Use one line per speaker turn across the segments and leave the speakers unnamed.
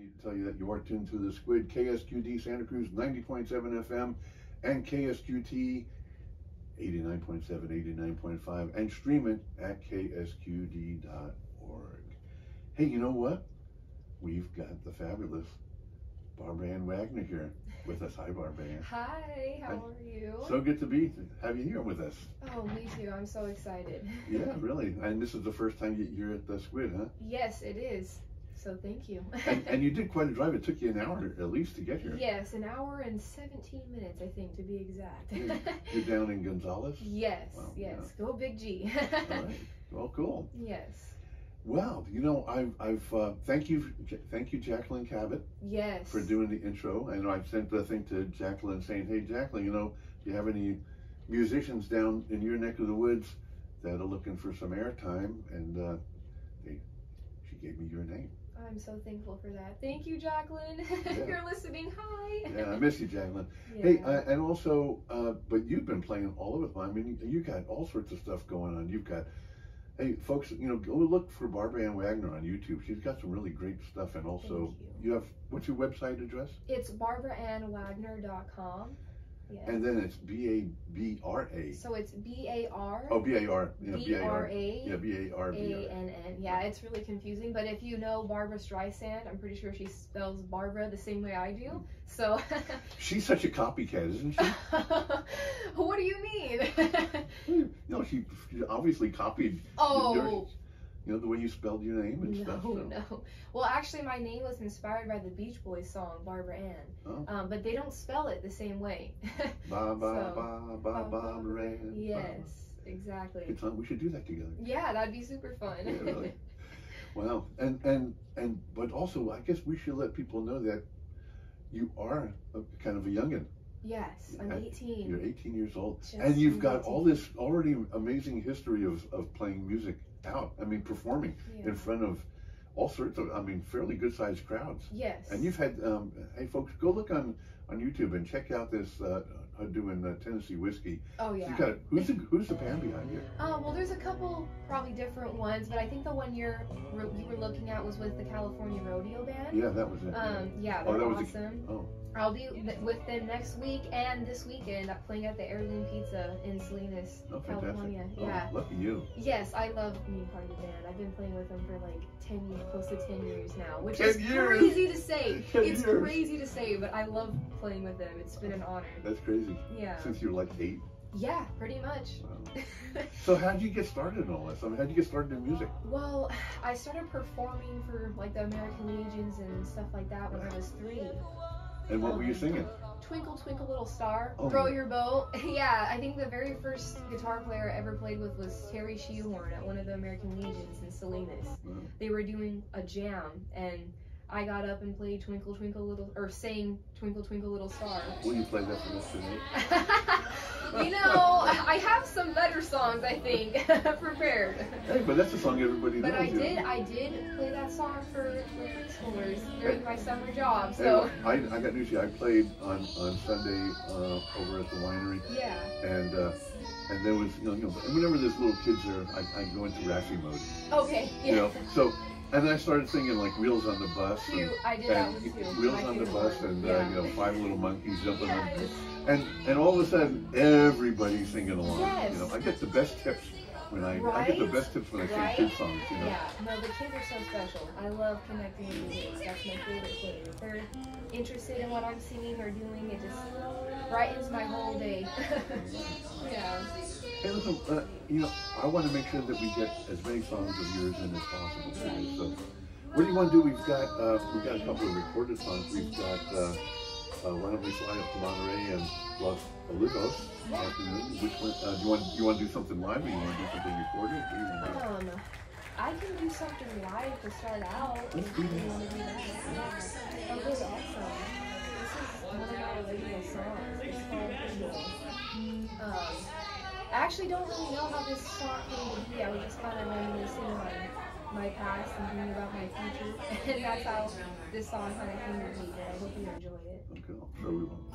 need to tell you that you are tuned to the Squid KSQD Santa Cruz 90.7 FM and KSQT 89.7, 89.5 and stream it at ksqd.org. Hey, you know what? We've got the fabulous Barbra Ann Wagner here with us. Hi, Barbra Ann.
Hi, how are you?
So good to be have you here with us.
oh, me too. I'm so excited.
Yeah, really. And this is the first time you- you're at the Squid, huh?
yes, it is. So thank you.
And, and you did quite a drive. It took you an hour at least to get here.
yes, an hour and 17 minutes, I think, to be exact.
Yeah. You're down in Gonzales?
yes,
Wow,
yes. Go Big G.
All right. Well, cool.
Yes.
Well, you know, I've, I've uh, thank you, thank you, Jacqueline Cabot,
Yes.
for doing the intro. And I've sent the thing to Jacqueline saying, "Hey, Jacqueline, you know, do you have any musicians down in your neck of the woods that are looking for some airtime?" And uh, they, she gave me your name.
I'm so thankful for that. Thank you, Jacqueline.
Yeah.
You're listening. Hi.
Yeah, I miss you, Jacqueline.
Yeah.
Hey, uh, and also, uh, but you've been playing all over. I mean, you've got all sorts of stuff going on. You've got, hey, folks, you know, go look for Barbra Ann Wagner on YouTube. She's got some really great stuff. And also,
Thank
you have what's your website address?
It's barbraannwagner.com. Yeah.
And then it's B A B R A.
so it's B A R
Oh, B A R. Yeah,
B
A
R. A
Yeah, B A R B
A. N N. Yeah, it's really confusing. But if you know Barbra Streisand, I'm pretty sure she spells Barbra the same way I do. So,
She's such a copycat, isn't she?
what do you mean?
no, she, she obviously copied.
oh,
you know, the way you spelled your name and
no,
stuff. So.
no. Well, actually, my name was inspired by the Beach Boys song Barbara Ann,
Oh.
um, but they don't spell it the same way.
Ba ba
So,
ba ba Barbara Ann.
yes, exactly.
Good song. We should do that together.
Yeah, that'd be super fun.
Yeah, really. Wow. And and and but also, I guess we should let people know that you are a, kind of a youngin.
yes, I'm 18.
You're 18 years old,
Just
and you've got
18.
all this already amazing history of of playing music out. I mean, performing
Yeah.
in front of all sorts of, I mean, fairly good sized crowds.
Yes.
And you've had, um, hey folks, go look on on YouTube and check out this uh, uh, doing uh, Tennessee whiskey.
Oh yeah.
You got who's the who's the band behind you?
Um, well, there's a couple probably different ones, but I think the one you're you were looking at was with the California Rodeo Band.
Yeah, that was it. yeah.
Um, yeah,
Oh,
they're
that was a-
awesome.
oh.
I'll be with them next week and this weekend. I'm playing at the Heirloom Pizza in Salinas,
Oh.
California.
Oh,
Yeah.
lucky you.
Yes, I love being part of the band. I've been playing with them for like ten, years, close to ten years now, which
10
is
years?
crazy to say.
10
it's
years.
crazy to say, but I love playing with them. It's been an honor.
That's crazy.
Yeah.
Since you were like eight.
Yeah, pretty much.
Wow. So how did you get started in all this? I mean, how did you get started in music?
Well, I started performing for like the American Legions and stuff like that when I was three.
And what were you singing?
Twinkle Twinkle Little Star,
Oh.
Row Your Boat. yeah, I think the very first guitar player I ever played with was Terry Shehorn at one of the American Legions in Salinas.
Wow.
They were doing a jam and I got up and played Twinkle Twinkle Little or sang Twinkle Twinkle Little Star.
Will you play that for us tonight?
you know, I have some better songs I think prepared.
Hey, but that's a song everybody knows.
But I
you
did, I did play that song for, for preschoolers during my summer job.
Hey,
So
I, I got news for you. I played on, on Sunday uh, over at the winery,
yeah,
and uh, and there was you know, you know whenever there's little kids there, I, I go into Raffi mode.
okay, yeah.
You know, so and I started singing like Wheels on the Bus. and-
Cute. I did
and. Wheels
My
on the bus and uh, you know five little monkeys jumping on
Yes.
and and all of a sudden everybody's singing along.
Yes.
You know, I get the best tips when I I get the best tips when I sing
Right?
kid songs. You know.
Yeah, no, the kids are so special. I love connecting with kids. That's my favorite thing. If they're interested in what I'm singing or doing, it just brightens my whole day. yeah.
Hey, listen, uh, you know, I want to make sure that we get as many songs of yours in as possible. Today. So, what do you want to do? We've got uh, we've got a couple of recorded songs. We've got uh, uh, Why Don't We Fly Up to Monterey and Los Olivos afternoon. Which one? Uh, do you want you want to do something live or you want to do something recorded? Do you want to?
Um, I can do something live to start out.
Let's do
you
that.
want to do that. Yeah. Okay, awesome. This is one of my original songs. It's called Pinball. Um, I actually don't really know how this song came to be. I was just kind of reminiscing on my past and thinking about my future. And that's how this song kind of came to be. I hope you enjoy it.
Okay, I'll show you one.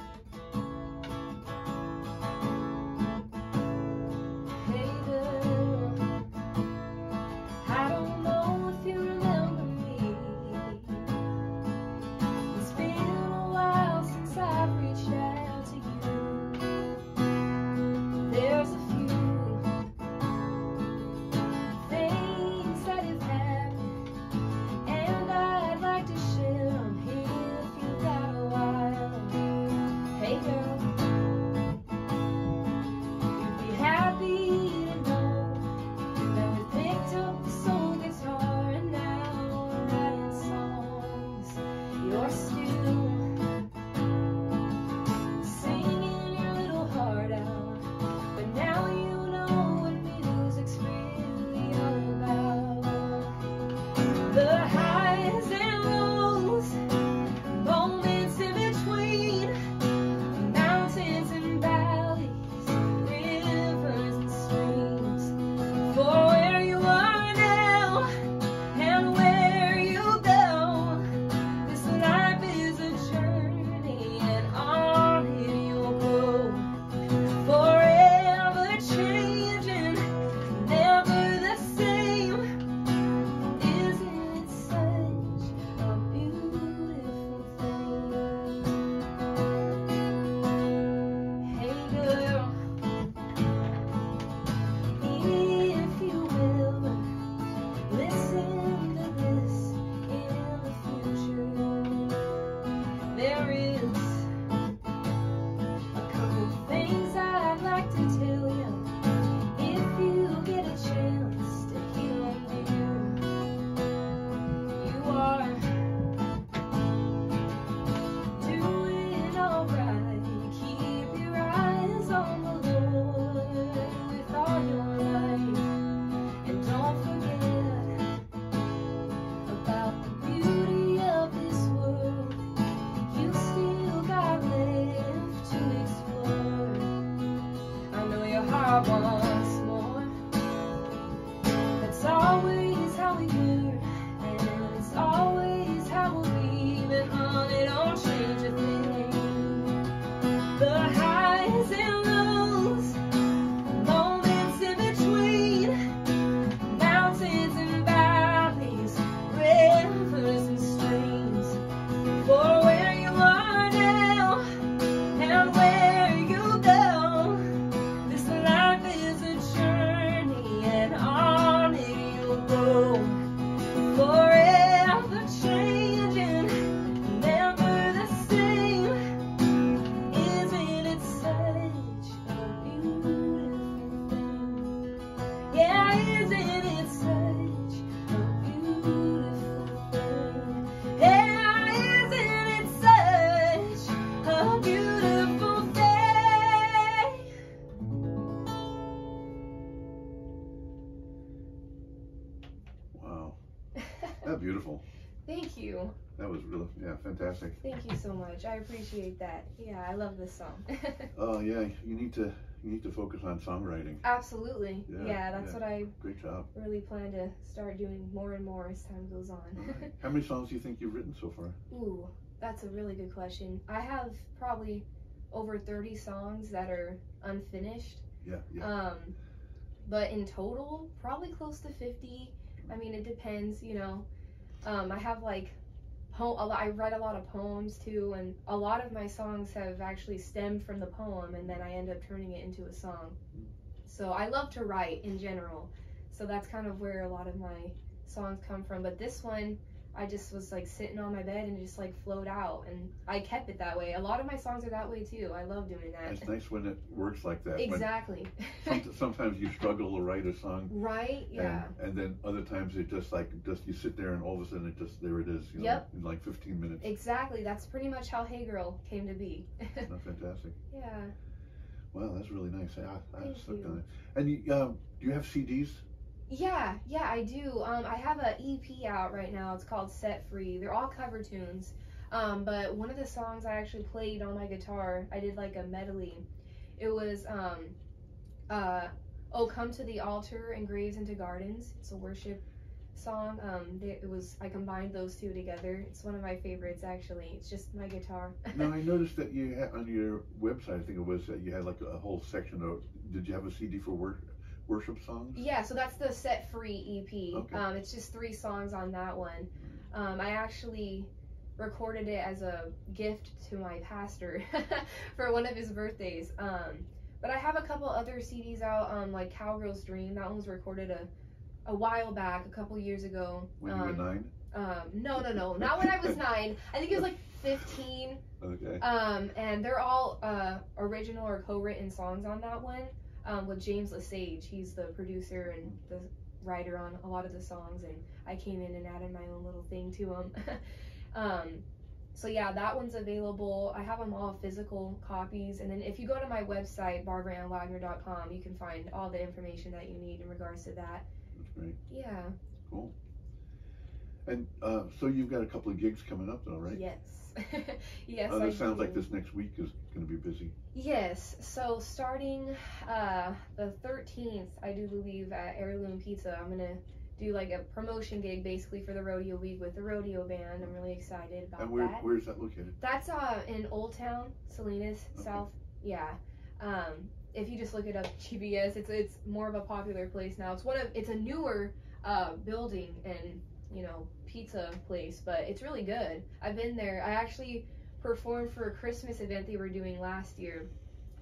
I appreciate that. Yeah, I love this song.
Oh, yeah, you need to, you need to focus on songwriting.
Absolutely.
Yeah,
Yeah, that's
yeah.
what I
Great job.
really plan to start doing more and more as time goes on.
Right. How many songs do you think you've written so far?
Ooh, that's a really good question. I have probably over 30 songs that are unfinished.
Yeah, yeah.
Um, but in total, probably close to 50. I mean, it depends, you know. Um, I have like, po- I write a lot of poems too, and a lot of my songs have actually stemmed from the poem, and then I end up turning it into a song. So I love to write in general. So that's kind of where a lot of my songs come from. But this one, I just was like sitting on my bed and just like flowed out, and I kept it that way. A lot of my songs are that way too. I love doing that.
It's nice when it works like that.
Exactly.
some- Sometimes you struggle to write a song.
right? Yeah.
And, and then other times it just like, just you sit there and all of a sudden it just, there it is, you know,
Yep.
in like 15 minutes.
Exactly. That's pretty much how Hey Girl came to be.
That's fantastic.
yeah.
Wow, that's really nice. I, I
Thank you.
on it. And you, um, do you have CDs?
Yeah, yeah, I do. Um, I have a EP out right now. It's called Set Free. They're all cover tunes. Um, but one of the songs I actually played on my guitar, I did like a medley. It was um, uh, "Oh Come to the Altar and Graves into Gardens." It's a worship song. Um, they, it was I combined those two together. It's one of my favorites actually. It's just my guitar.
Now I noticed that you had on your website, I think it was that you had like a whole section of. Did you have a CD for wor- worship songs?
Yeah, so that's the Set Free EP.
Okay.
Um, it's just three songs on that one. Um, I actually recorded it as a gift to my pastor for one of his birthdays. Um, but I have a couple other CDs out, um, like Cowgirl's Dream. That one was recorded a, a while back, a couple years ago.
When you were
um,
nine?
um, no, no, no, not when I was nine. I think it was like 15.
Okay.
Um, and they're all uh, original or co-written songs on that one um, with James Lesage. He's the producer and the writer on a lot of the songs, and I came in and added my own little thing to them. um, so yeah, that one's available. I have them all physical copies, and then if you go to my website barbraannwagner.com, you can find all the information that you need in regards to that.
That's great.
Yeah.
Cool. And uh, so you've got a couple of gigs coming up though, right?
Yes. yes.
Oh,
I
that sounds like this next week is going to be busy.
Yes, so starting uh, the 13th, I do believe at Heirloom Pizza, I'm gonna do like a promotion gig basically for the rodeo week with the rodeo band. I'm really excited about
And where
that.
where is that located?
That's uh in Old Town, Salinas,
Okay.
South. Yeah. Um, if you just look it up GPS, it's it's more of a popular place now. It's one of it's a newer uh building and you know pizza place, but it's really good. I've been there. I actually performed for a Christmas event they were doing last year.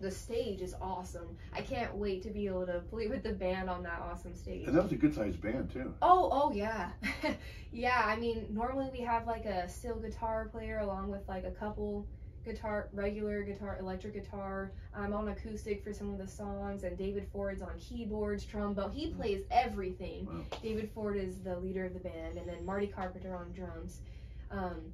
The stage is awesome. I can't wait to be able to play with the band on that awesome stage.
And that was a good sized band too.
Oh, oh yeah. yeah, I mean, normally we have like a steel guitar player along with like a couple guitar, regular guitar, electric guitar. I'm on acoustic for some of the songs, and David Ford's on keyboards, trombone. He plays everything.
Wow.
David Ford is the leader of the band, and then Marty Carpenter on drums. Um,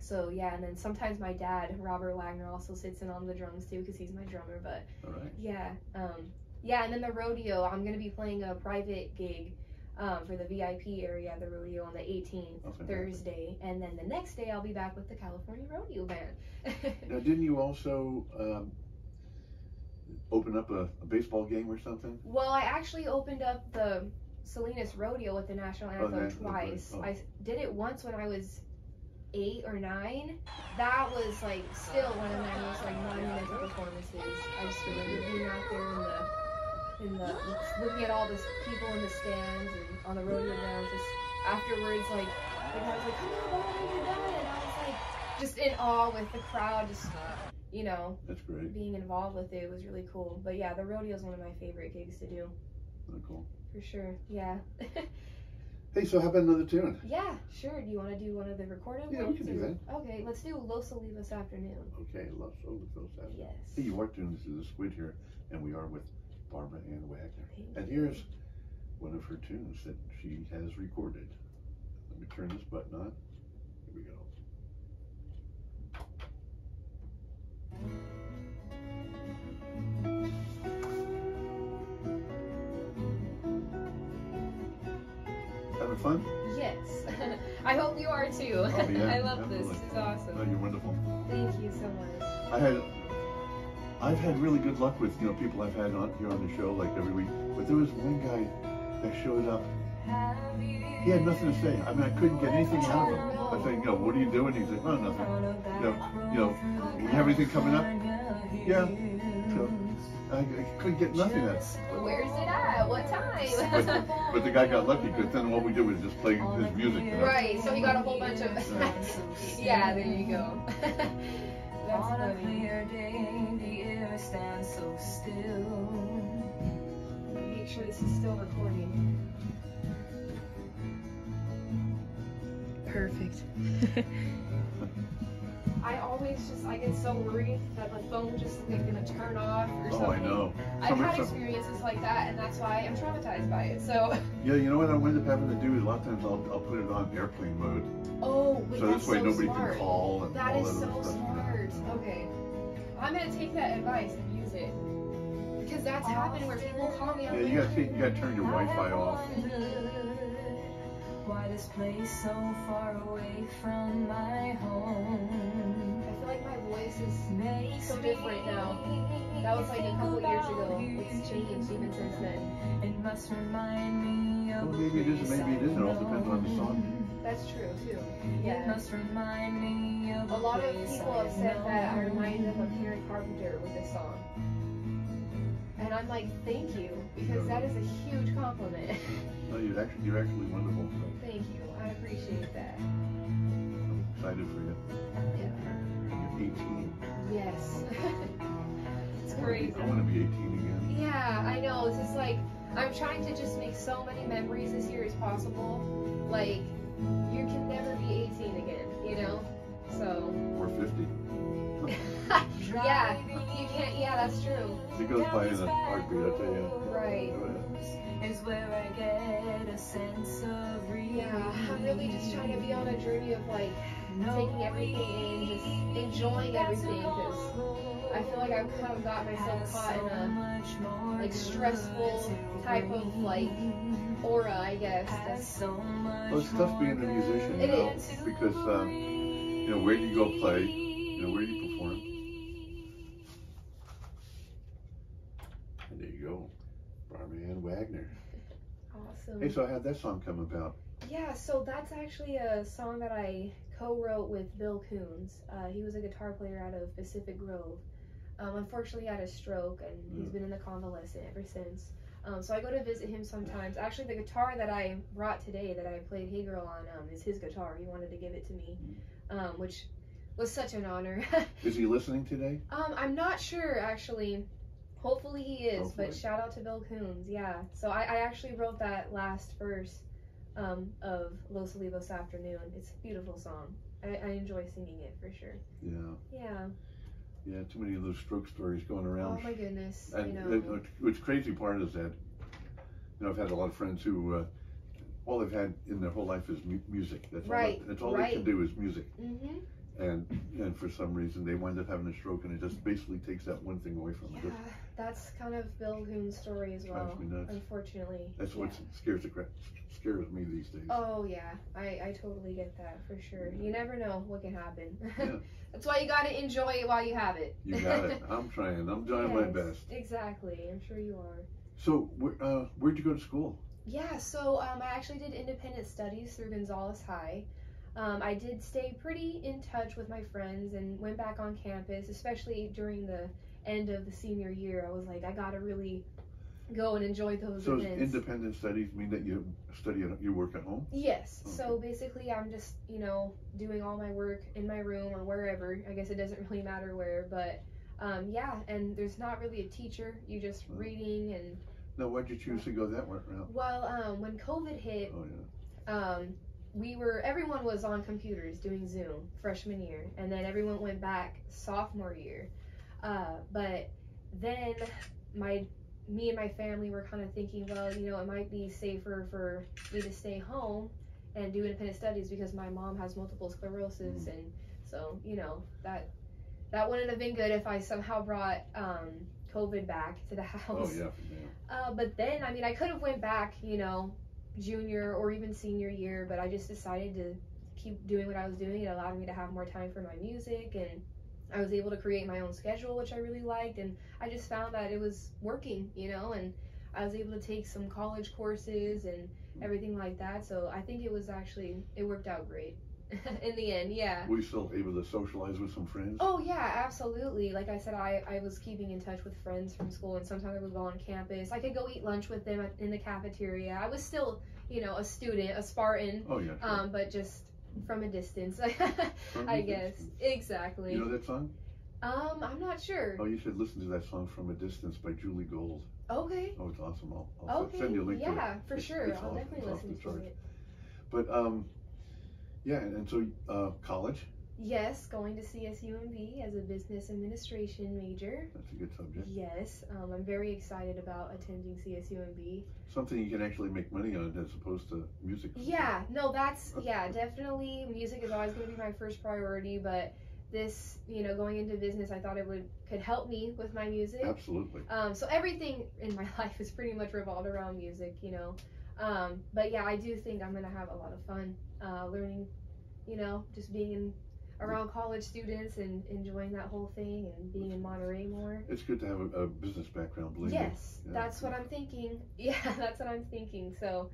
so yeah, and then sometimes my dad, Robert Wagner, also sits in on the drums too because he's my drummer. But
right.
yeah, um, yeah, and then the rodeo. I'm gonna be playing a private gig um, for the VIP area the rodeo on the 18th,
Oh, fantastic.
Thursday, and then the next day I'll be back with the California Rodeo Band.
Now, didn't you also um, open up a, a baseball game or something?
Well, I actually opened up the Salinas Rodeo with the national anthem
okay, okay.
twice.
Oh.
I did it once when I was eight or nine. That was like still one of my most like monumental performances. I just remember being out there in the in the looking at all the people in the stands and on the rodeo grounds. Just afterwards, like the guy was like, "Come on, Bobby, you're done," and I was like just in awe with the crowd, just you know
That's great.
being involved with it was really cool. But yeah, the rodeo is one of my favorite gigs to do
cool.
for sure. Yeah.
Hey, so how about another tune?
yeah, sure. Do you want to do one of the recorded
Yeah, we
ones?
can do
or- Okay, let's do Los Olivos afternoon.
Okay, Los Olivos. Afternoon.
Yes.
Hey, you are tuned to the Squid here, and we are with Barbra Ann Wagner. And here's one of her tunes that she has recorded. Let me turn this button on. Here we go. Having fun?
Yes. I hope you are too.
Oh, yeah,
I love this.
absolutely.
This is
No,
awesome.
Oh, you're wonderful.
Thank you so much.
I had, I've had really good luck with you know people I've had on here on the show like every week. But there was one guy that showed up. He had nothing to say. I mean, I couldn't get anything out of him. I said, you know, what are you doing? He's like, oh, nothing. You know, you know, you have anything coming up? Yeah. So I, I couldn't get nothing out. of him.
Where's it at? What time?
but the guy got lucky because then what we did was just play his music. You know?
right. So he got a whole bunch of. yeah. There you go. That's
On a
funny.
Clear day, the air stands so still.
Make sure this is still recording. Perfect. I always just I get so worried that my phone just like gonna turn off or something.
Oh, I know.
I've
Some-
had experiences like that, and that's why I'm traumatized by it. So,
Yeah, you know what I wind up having to do is a lot of times I'll, I'll put it on airplane mode.
oh, wait,
So
that's
this way
so
nobody
smart.
can call and
That
all
is
that
so
other stuff.
smart. Okay, I'm gonna take that advice and use it because that's happened where people call me.
Yeah,
I'm
you gotta take, you gotta turn your Wi-Fi off.
Why this place so far away from my home?
I feel like my voice is
Makes
so different now. That was like a couple years ago. It's changed even since then.
It must remind me of
Well, maybe it is,
a
maybe it isn't. It all depends on the song.
That's true too.
It
Yeah.
must remind me of
A lot of people have said that I remind them of Karen Carpenter with this song. And I'm like, thank you, because that is a huge compliment.
No, you're actually, you're actually wonderful.
thank you. I appreciate that.
I'm excited for you.
Yeah.
You're 18.
Yes. it's crazy.
I want to be 18 again.
Yeah, I know. It's just like I'm trying to just make so many memories this year as possible. Like you can never be 18 again, you know. So
Or 50.
yeah, you can't. Yeah, that's true.
It goes by in a heartbeat, I tell you.
Right.
is where I get a sense of reality.
Yeah, I'm really just trying to be on a journey of like taking everything in, just enjoying everything, because I feel like I've kind of got myself caught in a like stressful type of like aura, I guess. That's,
Well, it's tough being a musician, you know, because, um, you know, where do you go play? You know, where do you perform? And there you go. Barbra Ann Wagner.
awesome.
Hey, so how'd that song come about?
Yeah, so that's actually a song that I co-wrote with Bill Coons. Uh, he was a guitar player out of Pacific Grove. Um, unfortunately, he had a stroke, and he's been in the convalescent ever since. Um, so I go to visit him sometimes. Actually, the guitar that I brought today, that I played "Hey Girl" on, um, is his guitar. He wanted to give it to me, um, which was such an honor.
Is he listening today?
um, I'm not sure actually. Hopefully he is,
Hopefully.
but shout out to Bill Coons. Yeah. So I, I actually wrote that last verse um, of Los Olivos Afternoon. It's a beautiful song. I, I enjoy singing it for sure.
Yeah.
Yeah.
Yeah, too many of those stroke stories going around.
Oh my goodness. I
And
know.
which crazy part is that, you know, I've had a lot of friends who, uh, all they've had in their whole life is mu- music. That's all They, that's all
right.
they can do is music.
Mhm.
and and for some reason they wind up having a stroke, and it just basically takes that one thing away from them.
Yeah,
Just-
that's kind of Bill Coons' story as well.
me nuts.
Unfortunately.
That's
yeah.
what scares the crap scares me these days.
Oh yeah, I, I totally get that for sure. You never know what can happen.
Yeah.
That's why you gotta enjoy it while you have it.
You got it. I'm trying. I'm doing my
Yes,
best.
Exactly. I'm sure you are.
So, where, uh, where'd you go to school?
Yeah, so um, I actually did independent studies through Gonzales High. Um, I did stay pretty in touch with my friends and went back on campus, especially during the end of the senior year. I was like, I gotta really go and enjoy those
So,
events.
independent studies mean that you study at you work at home.
Yes. So basically, I'm just, you know, doing all my work in my room or wherever. I guess it doesn't really matter where, but um, yeah, and there's not really a teacher. You just reading and,
Now, why'd you choose to go that route?
well, um, when COVID hit,
Oh yeah.
um, we were, everyone was on computers doing Zoom freshman year, and then everyone went back sophomore year. Uh, but then my me and my family were kind of thinking, well, you know, it might be safer for me to stay home and do independent studies because my mom has multiple sclerosis,
Mhm.
and so you know that that wouldn't have been good if I somehow brought um, COVID back to the house.
Oh yeah. yeah.
Uh, but then, I mean, I could have went back, you know, junior or even senior year, but I just decided to keep doing what I was doing. It allowed me to have more time for my music, and I was able to create my own schedule, which I really liked. And I just found that it was working, you know, and I was able to take some college courses and everything like that. So I think it was actually it worked out great in the end. Yeah.
Were you still able to socialize with some friends?
Oh yeah, absolutely. Like I said, I, I was keeping in touch with friends from school, and sometimes I would go on campus. I could go eat lunch with them in the cafeteria. I was still, you know, a student, a Spartan,
Oh yeah. Sure.
um, but just from a distance,
From
I guess.
distance.
Exactly.
You know that song?
um, I'm not sure.
Oh, you should listen to that song "From a Distance" by Julie Gold.
Okay.
Oh, it's awesome. I'll, I'll
Okay.
send you a link.
Yeah, for
It's-
sure.
it's
I'll
awesome.
definitely
It's
listen to it.
But um, yeah, and, so uh, college.
Yes, going to CSUMB as a business administration major.
That's a good subject.
Yes, um, I'm very excited about attending CSUMB.
Something you can actually make money on as opposed to music.
Yeah, no, that's yeah, definitely. Music is always going to be my first priority, but this, you know, going into business, I thought it would could help me with my music.
Absolutely.
Um, so everything in my life is pretty much revolved around music, you know. Um, but yeah, I do think I'm gonna have a lot of fun uh, learning, you know, just being in around college students and enjoying that whole thing and being in Monterey more.
It's good to have a, a business background, believe me.
Yes,
Yeah.
that's what I'm thinking. Yeah, that's what I'm thinking. So,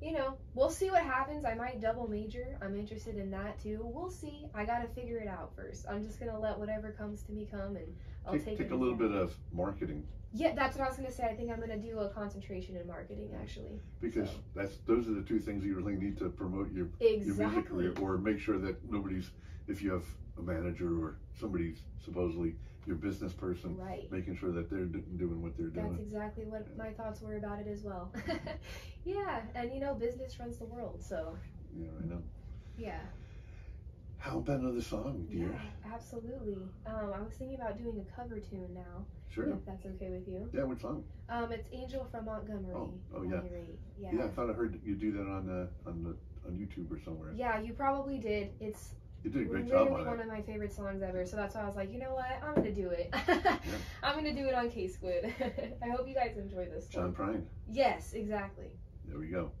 you know, we'll see what happens. I might double major. I'm interested in that too. We'll see. I gotta figure it out first. I'm just gonna let whatever comes to me come, and I'll
Take,
take,
take a little bit of marketing
Yeah, that's what I was gonna say. I think I'm gonna do a concentration in marketing actually.
because
So-
that's those are the two things you really need to promote your your music career or make sure that nobody's if you have a manager or somebody's supposedly your business person
Right.
making sure that they're do- doing what they're doing.
That's exactly what
Yeah.
my thoughts were about it as well. yeah, and you know, business runs the world, so
Yeah, I know.
yeah.
How about another song, dear?
Yeah, absolutely. Um, I was thinking about doing a cover tune now,
Sure.
if that's okay with you.
Yeah, what song?
Um, it's Angel from Montgomery.
Oh, oh, yeah.
Montgomery. Yeah.
Yeah, I thought I heard you do that on uh, on the on YouTube or somewhere.
Yeah, you probably did. It's
You did a great job on
one
it.
of my favorite songs ever. So that's why I was like, you know what? I'm gonna do it. I'm gonna do it on K Squid. I hope you guys enjoy this.
John
One.
Prine.
Yes, exactly.
There we go.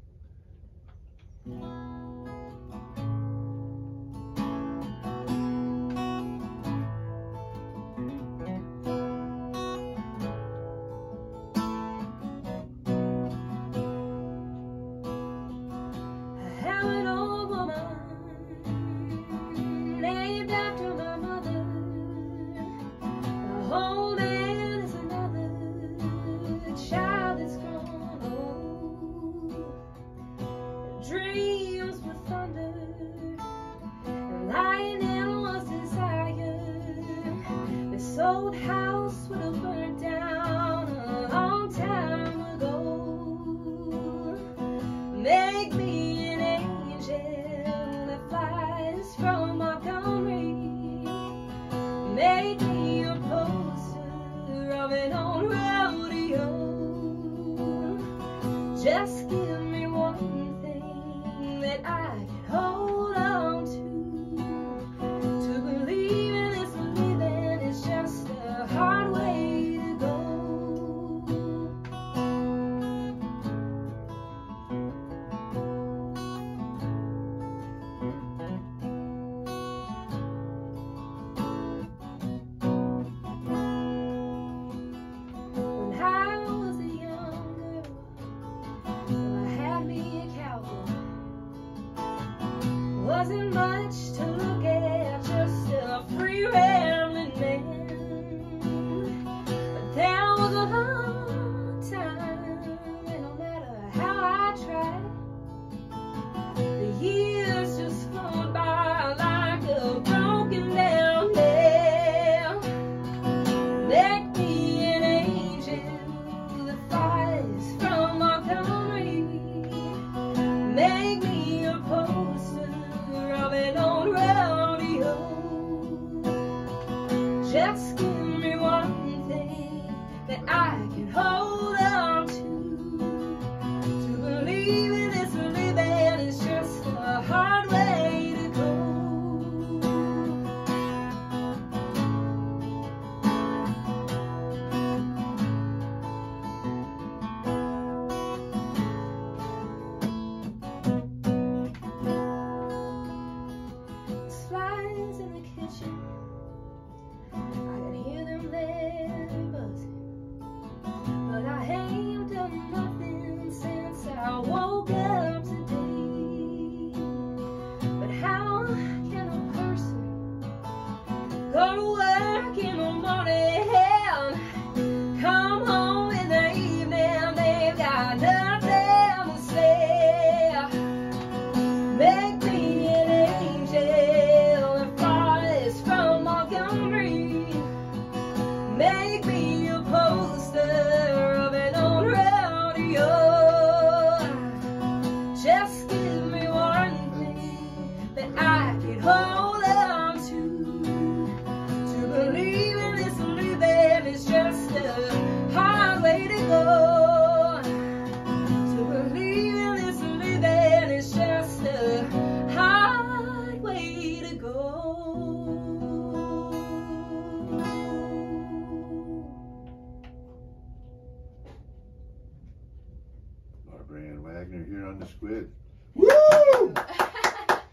Barbra Wagner here on the Squid.
Woo!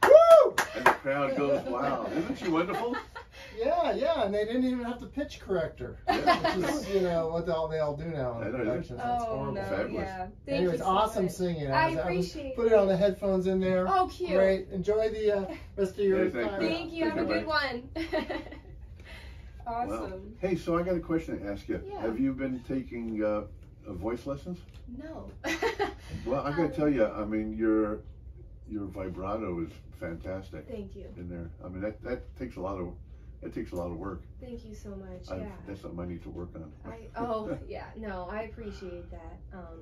Woo!
And the crowd goes, wow, isn't she wonderful?
Yeah, yeah, and they didn't even have to pitch correct her. Which is, you know, what they all, they all do now
I
in
know,
productions. That's
Oh
horrible.
no,
Fabulous.
yeah. Thank
Anyways,
you so
awesome
much.
singing.
I
was- was-
appreciate
Put it on the headphones in there.
Oh, cute.
Great. Enjoy the uh, rest of your
Yeah, thank
time.
you.
Thank you. Have a good one. awesome.
Wow. Hey, so I got a question to ask you.
Yeah.
Have you been taking uh, uh, voice lessons?
No.
Well, I gotta
Um,
tell you, I mean, your your vibrato is fantastic
Thank you.
in there. I mean, that that takes a lot of that takes a lot of work.
Thank you so much.
I,
Yeah.
that's something I need to work on.
I oh yeah no I appreciate that. Um,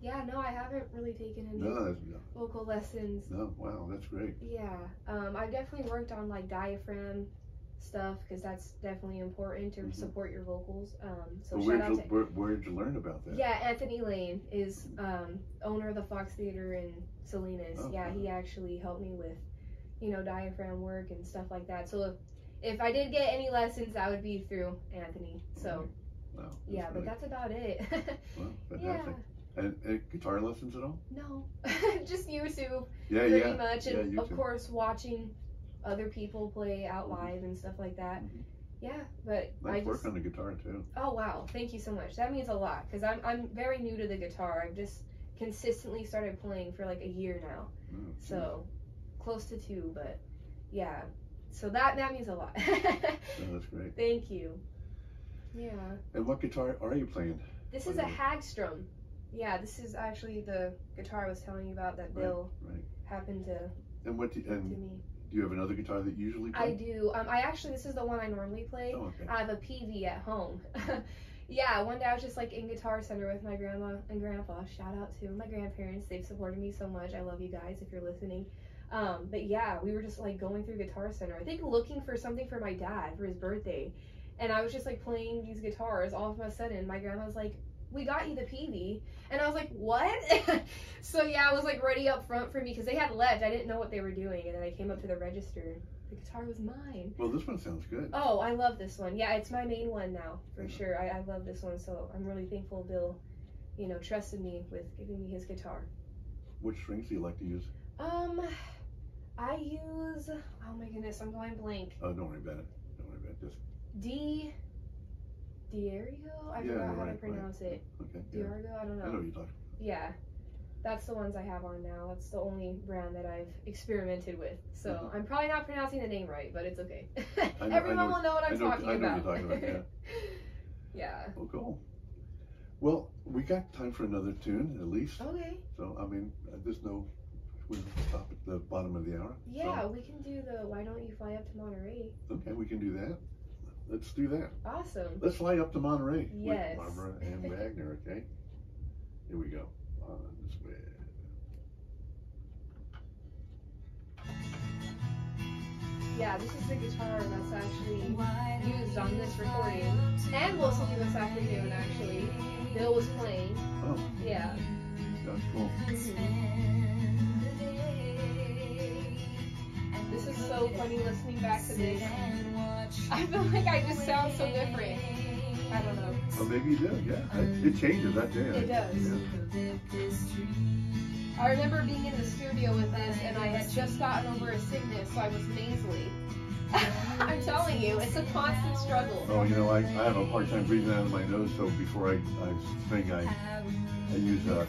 yeah no I haven't really taken any
no, that's, no,
vocal lessons.
no, wow, that's great.
Yeah. Um, I've definitely worked on like diaphragm stuff because that's definitely important to
Mhm.
support your vocals. Um, so
Well,
shout out
you
to
where, where'd you learn about that?
yeah Anthony Lane is um, owner of the Fox Theater in Salinas.
Oh,
yeah,
wow.
he actually helped me with you know diaphragm work and stuff like that. So if, if I did get any lessons, that would be through Anthony. So
Wow. that's
yeah, but that's about it.
Wow,
yeah.
And, and guitar lessons at all?
No, just YouTube.
Yeah,
pretty
yeah.
much, and
you
of course watching other people play out live and stuff like that.
Mhm.
Yeah, but I just
work on the guitar too.
oh wow, thank you so much. That means a lot because I'm I'm very new to the guitar. I've just consistently started playing for like a year now,
Oh,
so close to two. But yeah, so that that means a lot.
Oh, that's great.
thank you. Yeah,
And what guitar are you playing?
this is a Hagstrom. Yeah, this is actually the guitar I was telling you about that
Right,
Bill
right.
happened to
And what do and
to me.
Do you have another guitar that you usually
I do. Um, I actually this is the one I normally play.
Oh, okay.
I have a PV at home. yeah, one day I was just like in Guitar Center with my grandma and grandpa. Shout out to my grandparents. They've supported me so much. I love you guys if you're listening. Um, but yeah, we were just like going through Guitar Center. I think looking for something for my dad for his birthday. And I was just like playing these guitars. All of a sudden, my grandma was like, "We got you the PV," and I was like, "What?" so yeah, it was like ready up front for me because they had left. I didn't know what they were doing, and then I came up to the register. The guitar was mine.
Well, this one sounds good.
Oh, I love this one. Yeah, it's my main one now for
Yeah.
sure. I, I love this one, so I'm really thankful Bill, you know, trusted me with giving me his guitar.
Which strings do you like to use?
Um, I use oh my goodness, I'm going blank.
Oh, don't worry about it. Don't worry about it. Just
D. D'Addario? I
Yeah,
forgot how
right,
to
right.
pronounce it.
okay. Yeah.
I don't
know.
I
know you're talking.
Yeah. That's the ones I have on now. That's the only brand that I've experimented with. So
Mhm.
I'm probably not pronouncing the name right, but it's okay.
Know-
Everyone
know-
will know what I'm
know-
talking
I know what
about.
you're talking about,
yeah.
Oh, cool. Well, we got time for another tune at least.
Okay.
So I mean, there's no. We'll stop at the bottom of the hour.
Yeah, we can do the Why Don't You Fly Up to Monterey?
Okay, we can do that. Let's do that.
Awesome.
Let's fly up to Monterey
Yes.
with Barbra Ann Wagner. Okay. Here we go. On this way.
Yeah, this is the guitar that's actually used on this recording. And Los Olivos afternoon, actually. Bill was playing.
Oh,
Yeah.
that's cool. Mm-hmm.
This is so funny listening back to this. I feel like I just sound so different. I don't know.
Well, maybe you do. Yeah, it, changes. That day.
It does.
Yeah.
I remember being in the studio with this, and I had just gotten over a sickness, so I was nasally. I'm telling you, it's a constant struggle.
Oh, you know, I, I have a hard time breathing out of my nose, so before I, I sing, I, I use a, uh,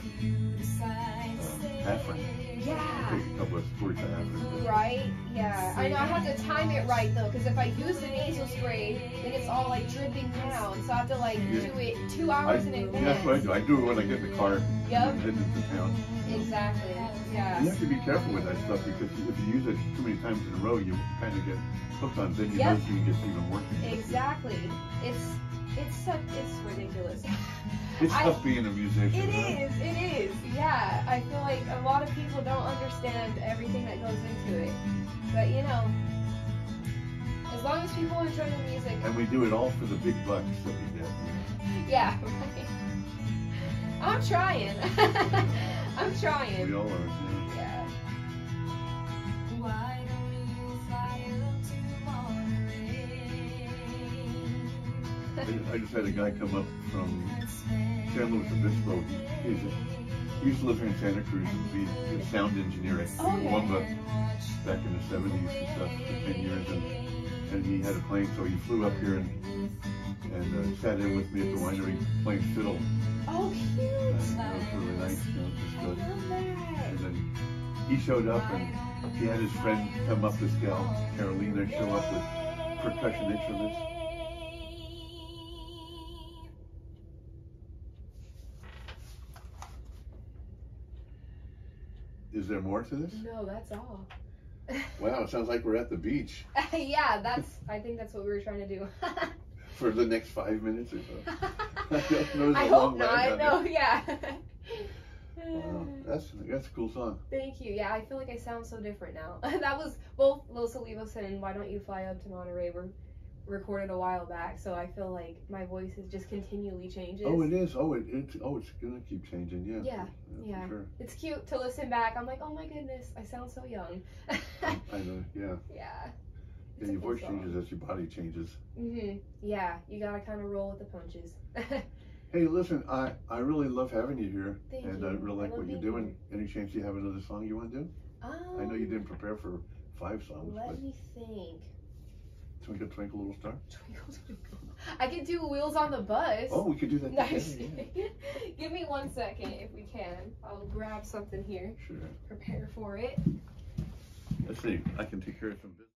Afrin. I
Yeah.
take a couple of squirts of Afrin.
Right? Yeah. I know I have to time it right though, because if I use the nasal spray, then it's all like dripping down. So I have to like
Yeah.
do it two
I,
hours in advance.
that's what I do. I do it when I get in the car
Yep.
and head into town.
Exactly. Yeah.
You have to be careful with that stuff because if you use it too many times in a row, you kind of get hooked on. Then your
Yep.
nose even gets even worse.
Exactly. It's it's such it's ridiculous.
It's
I-
tough being a musician.
It
huh?
is, it is. Yeah. I feel like a lot of people don't understand everything that goes into it. But you know, as long as people enjoy the music,
And we do it all for the big bucks that we get.
yeah. Right. I'm trying. I'm trying.
We all are. I I just had a guy come up from San Luis Obispo. He, he's a, he used to live here in Santa Cruz and be a sound engineer at
Okay.
Wamba back in the 70s and stuff for 10 years. And, and he had a plane, so he flew up here and, and uh, sat in with me at the winery playing fiddle.
Oh, cute.
that was really nice. You know, just
I love that.
And then he showed up and he had his friend come up, this gal, Carolina, show up with percussion instruments. Is there more to this?
No, that's all.
Wow, it sounds like we're at the beach
yeah, that's. I think that's what we were trying to do.
for the next five minutes or so. I don't know, it's
I
a
hope not. No, yeah.
Wow, that's that's a cool song.
Thank you. Yeah, I feel like I sound so different now. that was both Los Olivos and Why Don't You Fly Up to Monterey were recorded a while back, so I feel like my voice is just continually changes.
Oh, it is. Oh, it, it's oh, it's gonna keep changing. Yeah.
Yeah,
for
yeah.
sure.
It's cute to listen back. I'm like, oh my goodness, I sound so young.
I know. Yeah.
yeah.
And your voice changes as your body changes.
Mhm. Yeah, you gotta kind of roll with the punches.
Hey, listen, I, I really love having you here,
Thank
and I really like
love
what you're doing. Any chance you have another song you want to do?
um,
I know you didn't prepare for five songs,
Let
but
me think.
Twinkle Twinkle Little Star.
Twinkle, twinkle. I could do wheels on the bus.
Oh, we could do that.
Nice.
yeah.
Give me one second if we can. I'll grab something here.
Sure.
Prepare for it.
Let's see. I can take care of some business.